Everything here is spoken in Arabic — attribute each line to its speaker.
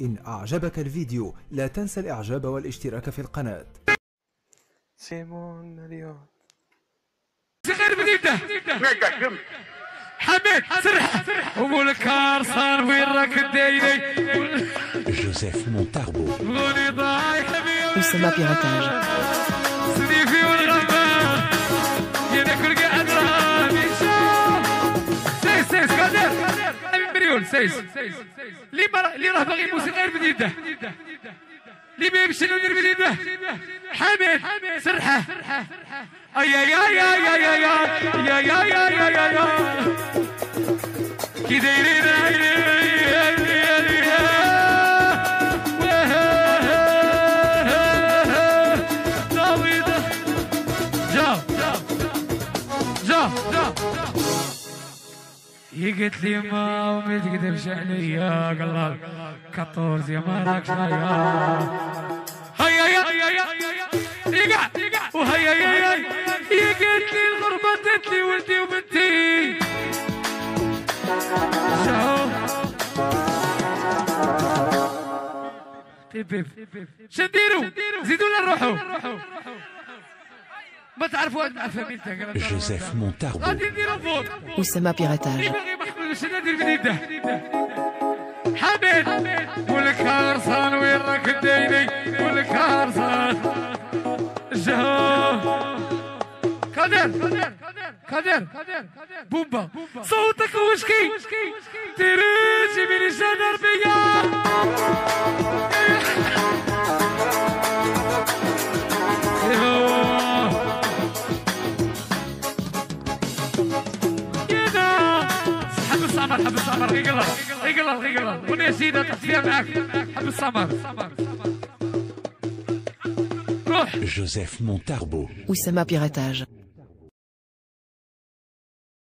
Speaker 1: إن أعجبك الفيديو لا تنسى الإعجاب والاشتراك في القناة.
Speaker 2: سيمون اليوم.
Speaker 3: غير بديدة. حمد سرح. ومولك صار وين راك دايري
Speaker 4: Joseph Montarbo.
Speaker 3: غولي ضايع حبيبي
Speaker 5: Oussama Piratage.
Speaker 3: مريول سيس اللي اللي راه باغي موسيقى غير بديده اللي ما يمشي يدير بديده حمد سرحه اي اي اي اي اي اي يا يا يا يا يا يا كي دايرين جا جا جا هي قالت لي ما وما تكذبش عليا لها 14 يا ما راكش هيا هيا هيا يقع. وهيا هيا هيا هي قالت لي الغربة دات لي ولدي وبنتي. بيب بيب شنديرو زيدوا لنا
Speaker 4: Joseph Montarbo.
Speaker 5: Oussama Piratage.
Speaker 3: حمد ولك هرسان وين راك دايري ولك هرسان جهو. قادر قادر قادر بومبا. صوتك وشكي. حب السمر حب السمر غيقلر غيقلر غيقلر وني سيدة تحفيها معاك حب السمر روح
Speaker 4: Joseph Montarbo.
Speaker 5: Oussama Piratage.